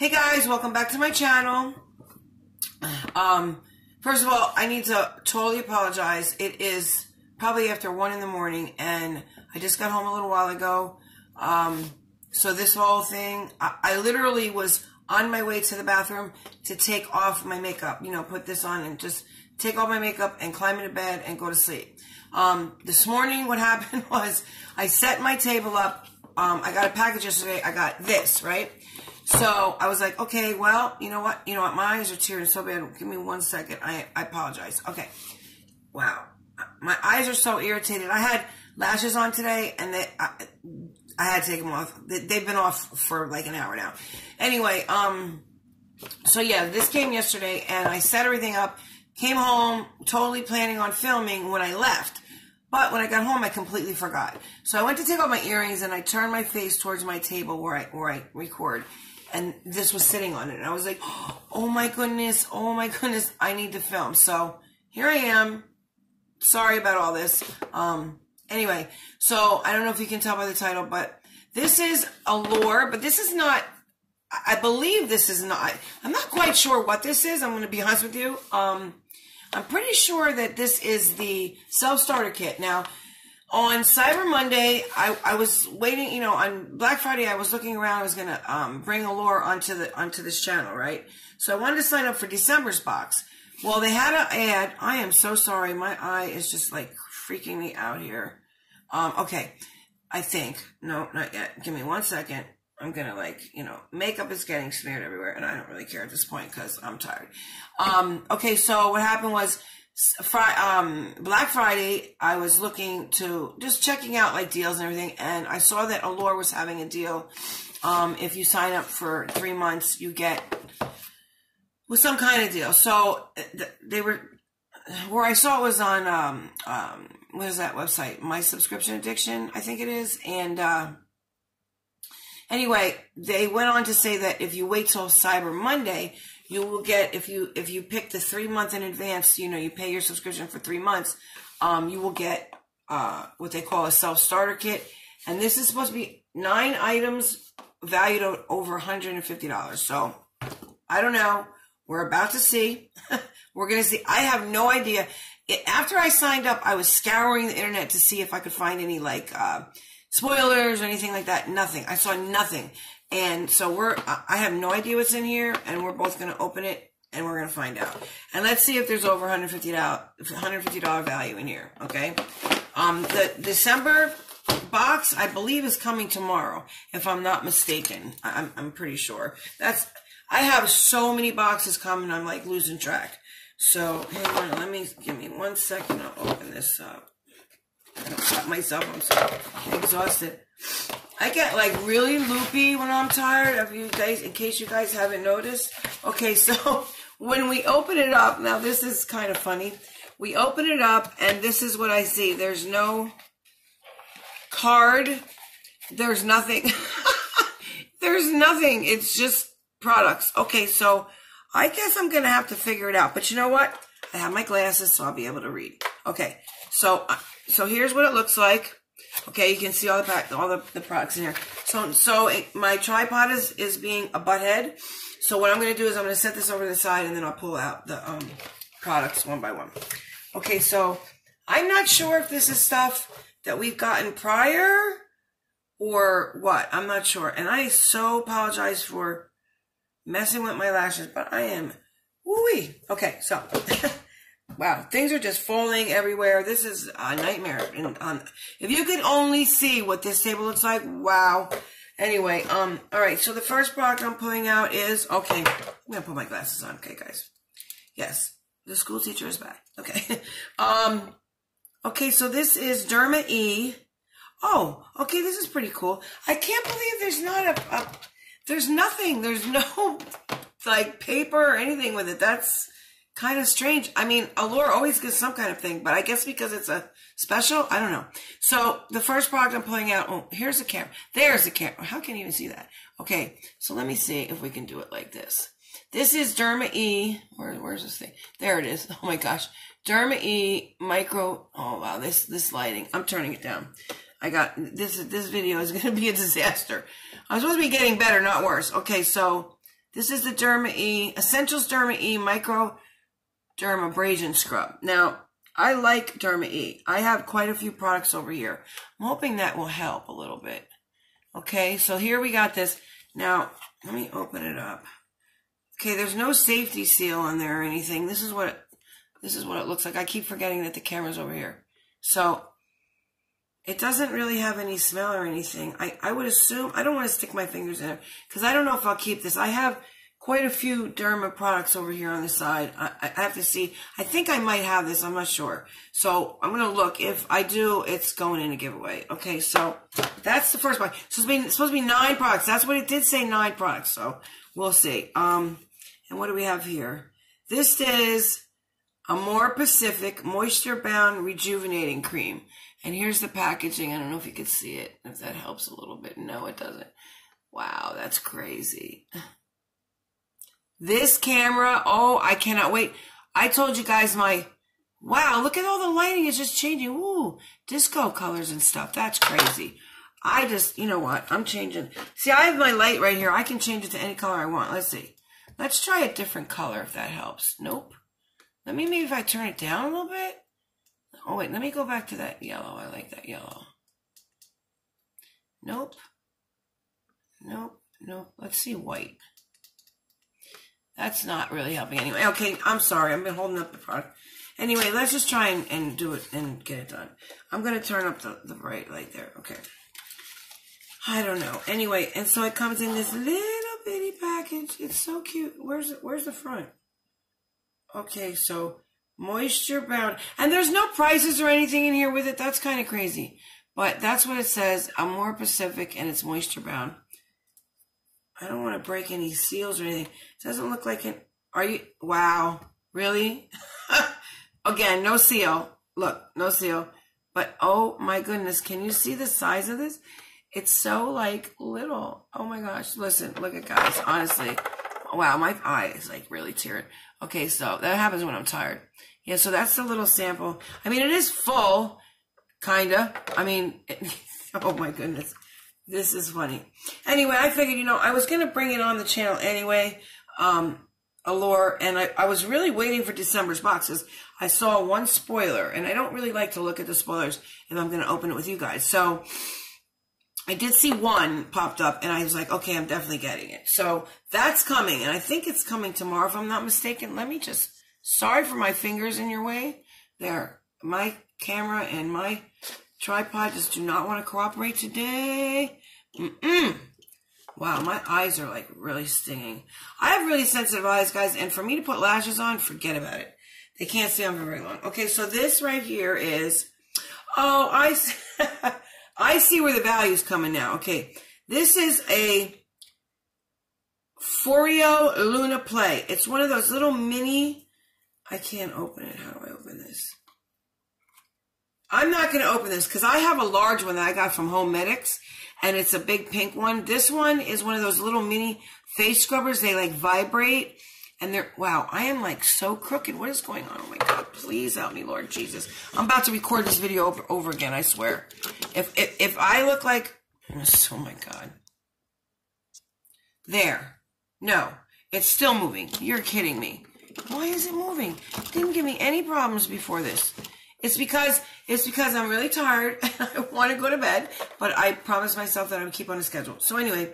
Hey guys, welcome back to my channel. Um, first of all, I need to totally apologize. It is probably after one in the morning and I just got home a little while ago. Um, so this whole thing, I, I literally was on my way to the bathroom to take off my makeup, you know, put this on and just take off my makeup and climb into bed and go to sleep. Um, this morning, what happened was I set my table up. Um, I got a package yesterday. I got this, right? So I was like, okay, well, you know what? You know what? My eyes are tearing so bad. Give me one second. I, I apologize. Okay. Wow. My eyes are so irritated. I had lashes on today and they, I, I had to take them off. They've been off for like an hour now. Anyway, um, so yeah, this came yesterday and I set everything up, came home, totally planning on filming when I left. But when I got home, I completely forgot. So I went to take off my earrings and I turned my face towards my table where I, where I record and this was sitting on it. And I was like, oh my goodness, oh my goodness, I need to film. So here I am. Sorry about all this. Um, anyway, so I don't know if you can tell by the title, but this is Allure, but this is not, I believe this is not, I'm not quite sure what this is. I'm going to be honest with you. Um, I'm pretty sure that this is the self-starter kit. Now, on Cyber Monday, I, I was waiting, you know, on Black Friday, I was looking around. I was going to um, bring Allure onto the onto this channel, right? So I wanted to sign up for December's box. Well, they had an ad. I am so sorry. My eye is just like freaking me out here. Um, okay. I think. No, not yet. Give me one second. I'm gonna like, you know, makeup is getting smeared everywhere and I don't really care at this point because I'm tired. Um, okay, so what happened was Um, Black Friday, I was looking to just checking out like deals and everything, and I saw that Allure was having a deal. Um, if you sign up for three months, you get with some kind of deal. So they were where I saw it was on um, um, what is that website? My subscription addiction, I think it is, and uh, anyway, they went on to say that if you wait till Cyber Monday, you will get if you if you pick the three month in advance you know you pay your subscription for three months um, you will get uh, what they call a self starter kit. And this is supposed to be nine items valued at over $150 so i don't know. We're about to see. We're gonna see. I have no idea. It, after i signed up i was scouring the internet to see if i could find any like uh, spoilers or anything like that. Nothing. I saw nothing and so we're, I have no idea what's in here, and we're both going to open it and we're going to find out. And let's see if there's over $150, $150 value in here, okay? Um, the December box, I believe, is coming tomorrow, if I'm not mistaken. I'm, I'm pretty sure. That's, I have so many boxes coming, I'm like losing track. So, hang on, let me, give me one second, I'll open this up. Going to cut myself, I'm so exhausted. I get like really loopy when I'm tired of you guys, in case you guys haven't noticed. Okay, so when we open it up, now this is kind of funny. We open it up and this is what I see. There's no card. There's nothing. There's nothing. It's just products. Okay, so I guess I'm going to have to figure it out. But you know what? I have my glasses, so I'll be able to read. Okay, so uh, so here's what it looks like. Okay, you can see all the pack, all the, the products in here. So, so it, my tripod is, is being a butt head. So what I'm going to do is I'm going to set this over to the side and then I'll pull out the um, products one by one. Okay, so I'm not sure if this is stuff that we've gotten prior or what. I'm not sure. And I so apologize for messing with my lashes, but I am woo-wee. Okay, so Wow, things are just falling everywhere. This is a nightmare. And um, if you could only see what this table looks like, wow. Anyway, um, all right. So the first product I'm pulling out is okay. I'm gonna put my glasses on. Okay, guys. Yes, the school teacher is back. Okay. um, okay. So this is Derma E. Oh, okay. This is pretty cool. I can't believe there's not a, a there's nothing. There's no like paper or anything with it. That's kind of strange. I mean, Allure always gives some kind of thing, but I guess because it's a special, I don't know. So the first product I'm pulling out, oh, here's the camera. There's the camera. How can you even see that? Okay, so let me see if we can do it like this. This is Derma E. Where, where's this thing? There it is. Oh my gosh. Derma E Micro. Oh wow, this this lighting. I'm turning it down. I got this. This video is going to be a disaster. I'm supposed to be getting better, not worse. Okay, so This is the Derma E, Essentials Derma E Micro Dermabrasion Scrub. Now, I like Derma E. I have quite a few products over here. I'm hoping that will help a little bit. Okay, so here we got this. Now, let me open it up. Okay, there's no safety seal on there or anything. This is what it, this is what it looks like. I keep forgetting that the camera's over here. So, it doesn't really have any smell or anything. I, I would assume, I don't want to stick my fingers in it because I don't know if I'll keep this. I have quite a few Derma products over here on the side. I, I have to see. I think I might have this. I'm not sure. So I'm going to look. If I do, it's going in a giveaway. Okay, so that's the first one. So it's supposed to be nine products. That's what it did say, nine products. So we'll see. Um, And what do we have here? This is Amore Pacific Moisture Bound Rejuvenating Cream. And here's the packaging. I don't know if you can see it, if that helps a little bit. No, it doesn't. Wow, that's crazy. This camera, oh, I cannot wait. I told you guys my, wow, look at all the lighting is just changing. Ooh, disco colors and stuff. That's crazy. I just, you know what? I'm changing. See, I have my light right here. I can change it to any color I want. Let's see. Let's try a different color if that helps. Nope. Let me, maybe if I turn it down a little bit. Oh, wait, let me go back to that yellow. I like that yellow. Nope. Nope. Nope. Let's see white. That's not really helping anyway. Okay, I'm sorry. I've been holding up the product. Anyway, let's just try and, and do it and get it done. I'm going to turn up the, the bright light there. Okay. I don't know. Anyway, and so it comes in this little bitty package. It's so cute. Where's it? Where's the front? Okay, so moisture bound. And there's no prices or anything in here with it. That's kind of crazy. But that's what it says. Amore Pacific and it's moisture bound. I don't want to break any seals or anything. It doesn't look like it. Are you? Wow. Really? Again, no seal. Look, no seal. But oh my goodness, can you see the size of this? It's so like little. Oh my gosh. Listen, look at guys. Honestly. Wow, my eye is like really tearing. Okay, so that happens when I'm tired. Yeah, so that's the little sample. I mean, it is full, kinda. I mean, it, oh my goodness. This is funny. Anyway, I figured, you know, I was going to bring it on the channel anyway, um, Allure, and I, I was really waiting for December's boxes. I saw one spoiler, and I don't really like to look at the spoilers if I'm going to open it with you guys. So I did see one popped up, and I was like, okay, I'm definitely getting it. So that's coming, and I think it's coming tomorrow, if I'm not mistaken. Let me just, sorry for my fingers in your way. There, my camera and my tripod just do not want to cooperate today. Mm-mm. Wow, my eyes are like really stinging. I have really sensitive eyes, guys, and for me to put lashes on, forget about it. They can't stay on for very long. Okay, so this right here is, oh, I, I see where the value's coming now. Okay, this is a Foreo Luna Play. It's one of those little mini, I can't open it. How do I open this? I'm not going to open this because I have a large one that I got from Homedics and it's a big pink one. This one is one of those little mini face scrubbers. They like vibrate and they're, wow, I am like so crooked. What is going on? Oh my God, please help me, Lord Jesus. I'm about to record this video over, over again, I swear. If, if, if I look like, oh my God. There. No, it's still moving. You're kidding me. Why is it moving? It didn't give me any problems before this. It's because it's because I'm really tired I want to go to bed, but I promised myself that I would keep on a schedule. So anyway,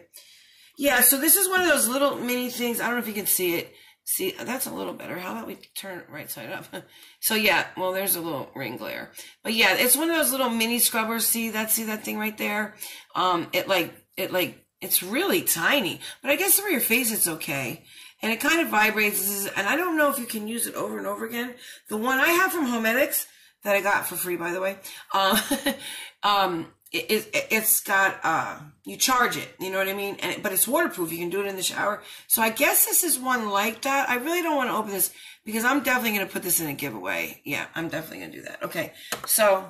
yeah, so this is one of those little mini things. I don't know if you can see it. See, that's a little better. How about we turn it right side up? so yeah, well, there's a little ring glare. But yeah, it's one of those little mini scrubbers. See that, see that thing right there? Um, it like, it like, it's really tiny, but I guess for your face, it's okay. And it kind of vibrates. And I don't know if you can use it over and over again. The one I have from Homedics, that I got for free, by the way. Uh, um, it, it, has got, uh, you charge it, you know what I mean? And, but it's waterproof. You can do it in the shower. So I guess this is one like that. I really don't want to open this because I'm definitely going to put this in a giveaway. Yeah, I'm definitely going to do that. Okay. So,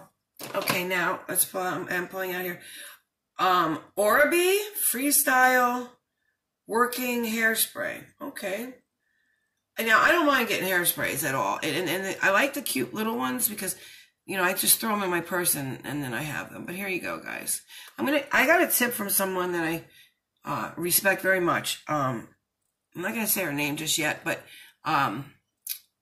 okay, now let's pull out, I'm pulling out here. Um, Oribe Freestyle Working Hairspray. Okay. Now, I don't mind getting hairsprays at all. And, and, and, I like the cute little ones because, you know, I just throw them in my purse and, and then I have them. But here you go, guys. I'm to, I got a tip from someone that I uh, respect very much. Um, I'm not gonna say her name just yet, but um,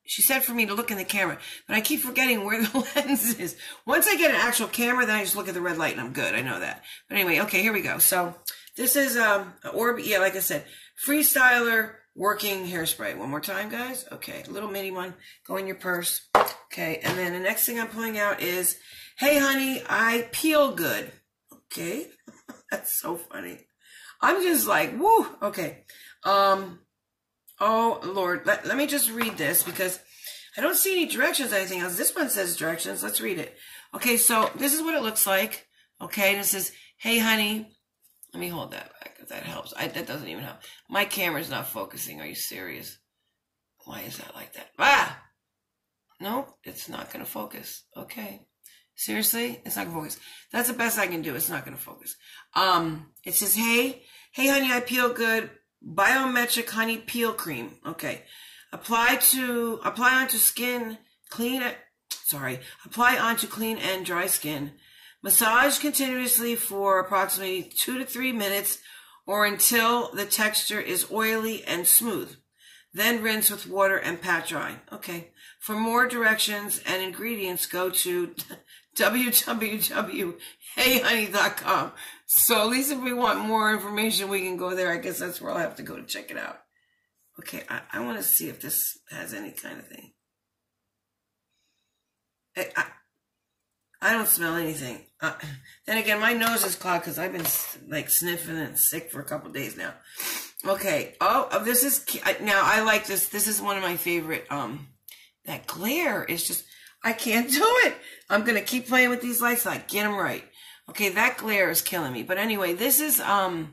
she said for me to look in the camera, but I keep forgetting where the lens is. Once I get an actual camera, then I just look at the red light and I'm good. I know that. But anyway, okay, here we go. So this is um Orb. Yeah, like I said, Freestyler working hairspray. One more time, guys. Okay, little mini one. Go in your purse. Okay, and then the next thing I'm pulling out is, Hey, honey, I peel good. Okay, that's so funny. I'm just like, woo. Okay. Um, oh Lord, let, let me just read this because I don't see any directions or anything else. This one says directions. Let's read it. Okay, so this is what it looks like. Okay, and it says, hey honey, let me hold that if that helps. I, that doesn't even help. My camera's not focusing. Are you serious? Why is that like that? Ah! Nope, it's not going to focus. Okay. Seriously? It's not going to focus. That's the best I can do. It's not going to focus. Um, it says, hey, hey honey, I peel good. Biometric honey peel cream. Okay. Apply to, apply onto skin, clean it, sorry, apply onto clean and dry skin. Massage continuously for approximately two to three minutes or until the texture is oily and smooth. Then rinse with water and pat dry. Okay. For more directions and ingredients, go to www.heyhoney.com. So at least if we want more information, we can go there. I guess that's where I'll have to go to check it out. Okay, I, I want to see if this has any kind of thing. I, I, I don't smell anything. Uh, then again, my nose is clogged because I've been like sniffing and sick for a couple days now. Okay. Oh, this is now. I like this. This is one of my favorite. Um, that glare is just. I can't do it. I'm gonna keep playing with these lights. Like get them right. Okay, that glare is killing me. But anyway, this is um,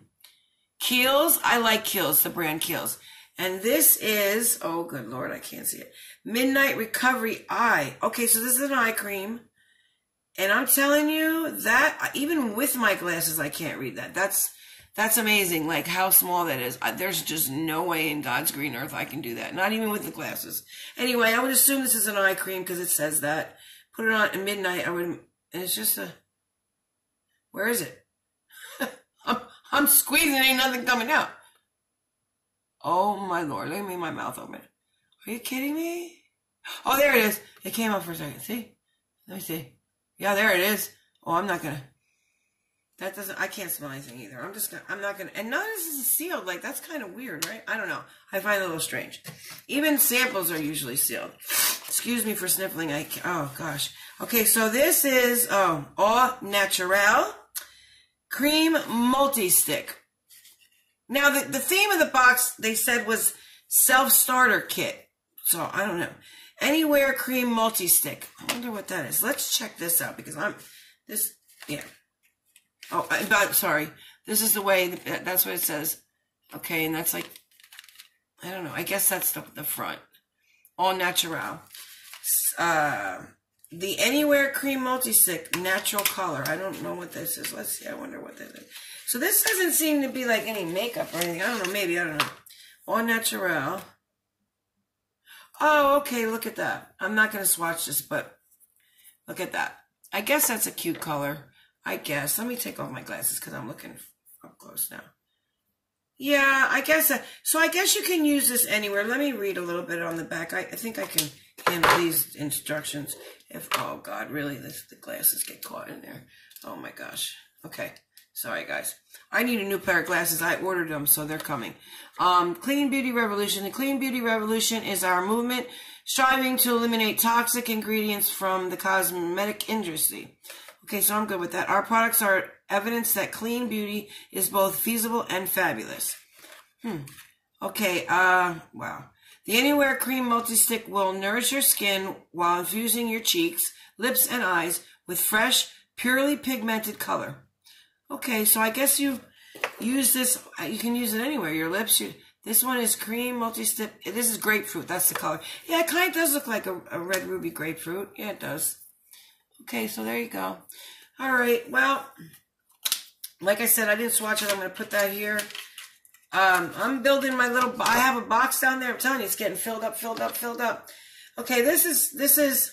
Kiehl's. I like Kiehl's, the brand Kiehl's. And this is, oh, good Lord, I can't see it. Midnight Recovery Eye. Okay, so this is an eye cream. And I'm telling you that even with my glasses, I can't read that. That's, that's amazing. Like how small that is. There's just no way in God's green earth I can do that. Not even with the glasses. Anyway, I would assume this is an eye cream because it says that. Put it on at midnight. I would, and it's just a, where is it? I'm, I'm squeezing. Ain't nothing coming out. Oh my lord, look at me, my mouth open. Are you kidding me? Oh, there it is. It came up for a second. See? Let me see. Yeah, there it is. Oh, I'm not gonna. That doesn't. I can't smell anything either. I'm just gonna. I'm not gonna. And of this is sealed. Like that's kind of weird, right? I don't know. I find it a little strange. Even samples are usually sealed. Excuse me for sniffling. I. Oh gosh. Okay, so this is um, oh Au Naturale cream multi stick. Now, the, the theme of the box, they said, was self-starter kit. So, I don't know. Anywhere cream multi-stick. I wonder what that is. Let's check this out because I'm, this, yeah. Oh, but, sorry. This is the way, that's what it says. Okay, and that's like, I don't know. I guess that's the, the front. Au Naturale. Uh, the Anywhere Cream Multi-Stick Natural Color. I don't know what this is. Let's see. I wonder what this is. So this doesn't seem to be like any makeup or anything. I don't know. Maybe. I don't know. Au Naturale. Oh, okay. Look at that. I'm not going to swatch this, but look at that. I guess that's a cute color. I guess. Let me take off my glasses because I'm looking up close now. Yeah, I guess. Uh, so I guess you can use this anywhere. Let me read a little bit on the back. I, I think I can handle these instructions. If oh God, really, this, the glasses get caught in there. Oh my gosh. Okay. Sorry, guys. I need a new pair of glasses. I ordered them, so they're coming. Um, Clean Beauty Revolution. The Clean Beauty Revolution is our movement striving to eliminate toxic ingredients from the cosmetic industry. Okay, so I'm good with that. Our products are evidence that clean beauty is both feasible and fabulous. Hmm. Okay, uh, wow. The Anywhere Cream Multi-Stick will nourish your skin while infusing your cheeks, lips, and eyes with fresh, purely pigmented color. Okay, so I guess you use this, uh, you can use it anywhere. Your lips, your, this one is cream multi-stick. Eh, this is grapefruit. That's the color. Yeah, it kind of does look like a, a red ruby grapefruit. Yeah, it does. Okay, so there you go. All right, well, like I said, I didn't swatch it. I'm going to put that here. Um, I'm building my little, I have a box down there. I'm telling you, it's getting filled up, filled up, filled up. Okay, this is, this is,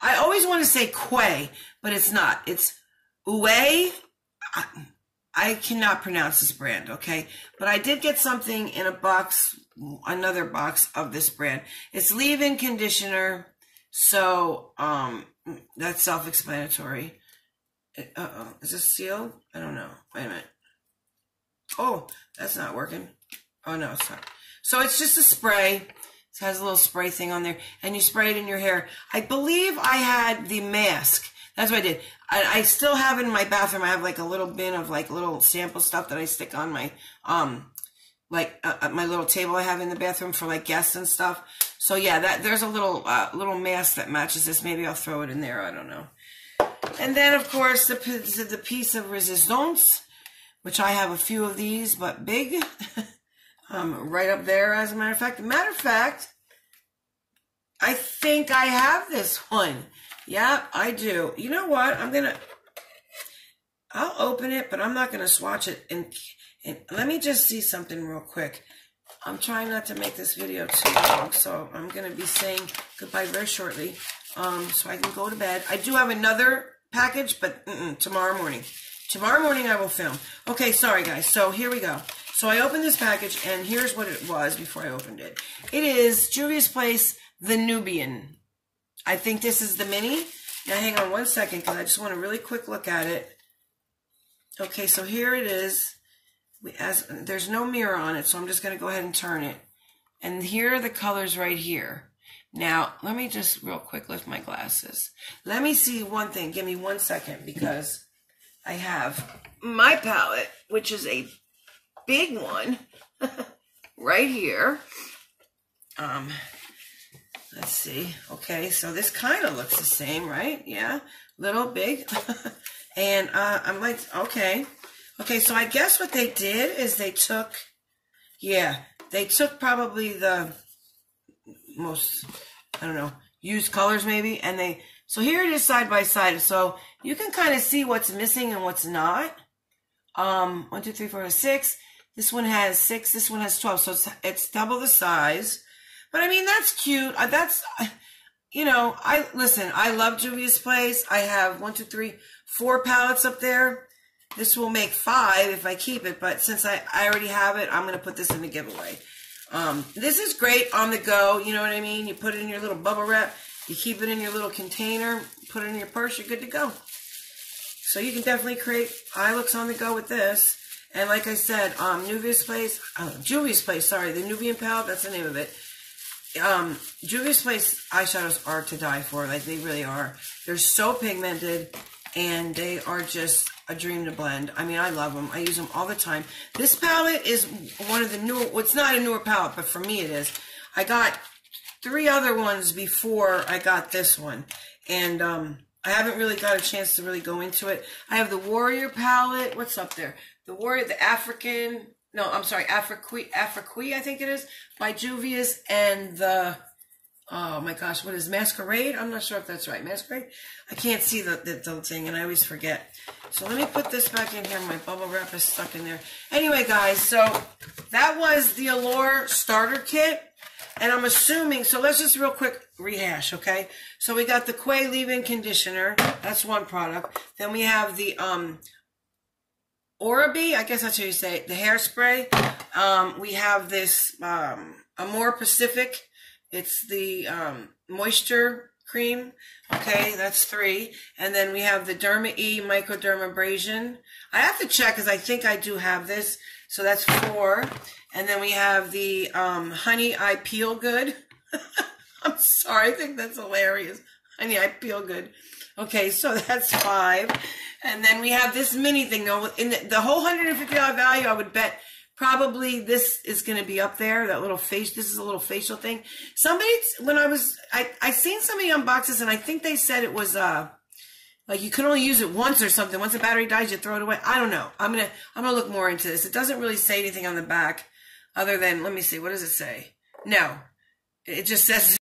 I always want to say Quay, but it's not. It's Ouai I cannot pronounce this brand, okay? But I did get something in a box, another box of this brand. It's leave-in conditioner, so um, that's self-explanatory. Uh-oh, is this sealed? I don't know. Wait a minute. Oh, that's not working. Oh, no, it's not. So it's just a spray. It has a little spray thing on there, and you spray it in your hair. I believe I had the mask that's what I did. I, I still have in my bathroom. I have like a little bin of like little sample stuff that I stick on my um like uh, uh, my little table I have in the bathroom for like guests and stuff. So yeah, that there's a little uh, little mask that matches this. Maybe I'll throw it in there. I don't know. And then of course the the piece of resistance, which I have a few of these, but big, um, right up there. As a matter of fact, matter of fact, I think I have this one. Yeah, I do. You know what? I'm going to, I'll open it, but I'm not going to swatch it. And, and let me just see something real quick. I'm trying not to make this video too long, so I'm going to be saying goodbye very shortly um, so I can go to bed. I do have another package, but mm -mm, tomorrow morning. Tomorrow morning I will film. Okay, sorry guys. So here we go. So I opened this package, and here's what it was before I opened it. It is Juvia's Place, the Nubian. I think this is the mini. Now, hang on one second because I just want a really quick look at it. Okay, so here it is. We, as There's no mirror on it, so I'm just going to go ahead and turn it. And here are the colors right here. Now, let me just real quick lift my glasses. Let me see one thing. Give me one second because I have my palette, which is a big one right here. Um, Let's see. Okay, so this kind of looks the same, right? Yeah, little, big. and uh, I'm like, okay. Okay, so I guess what they did is they took, yeah, they took probably the most, I don't know, used colors maybe, and they, so here it is side by side. So you can kind of see what's missing and what's not. Um, one, two, three, four, six. This one has six. This one has 12. So it's, it's double the size. But I mean, that's cute. That's, you know, I listen, I love Juvia's Place. I have one, two, three, four palettes up there. This will make five if I keep it, but since I, I already have it, I'm going to put this in the giveaway. Um, this is great on the go. You know what I mean? You put it in your little bubble wrap. You keep it in your little container. Put it in your purse. You're good to go. So you can definitely create eye looks on the go with this. And like I said, um, Nuvia's Place, uh, Juvia's Place, sorry, the Nubian palette, that's the name of it um, Juvia's Place eyeshadows are to die for. Like, they really are. They're so pigmented, and they are just a dream to blend. I mean, I love them. I use them all the time. This palette is one of the newer, well, it's not a newer palette, but for me it is. I got three other ones before I got this one. And um, I haven't really got a chance to really go into it. I have the Warrior palette. What's up there? The Warrior, the African, no, I'm sorry, Afriqui, Afriqui, I think it is, by Juvia's, and the, oh my gosh, what is Masquerade? I'm not sure if that's right. Masquerade? I can't see the, the, the thing, and I always forget. So let me put this back in here. My bubble wrap is stuck in there. Anyway, guys, so that was the Allure starter kit. And I'm assuming, so let's just real quick rehash, okay? So we got the Quay leave-in conditioner. That's one product. Then we have the um, Orbi, I guess that's how you say it, the hairspray. Um, we have this um, Amore Pacific. It's the um, moisture cream. Okay, that's three. And then we have the Derma E Microdermabrasion. I have to check because I think I do have this. So that's four. And then we have the um, Honey I Peel Good. I'm sorry, I think that's hilarious. Honey I Peel Good. Okay, so that's five. And then we have this mini thing. Though, in the, the whole $150 value, I would bet probably this is going to be up there. That little face. This is a little facial thing. Somebody, when I was, I, I seen somebody unbox this and I think they said it was, uh, like you can only use it once or something. Once the battery dies, you throw it away. I don't know. I'm going to, I'm going to look more into this. It doesn't really say anything on the back other than, let me see. What does it say? No, it just says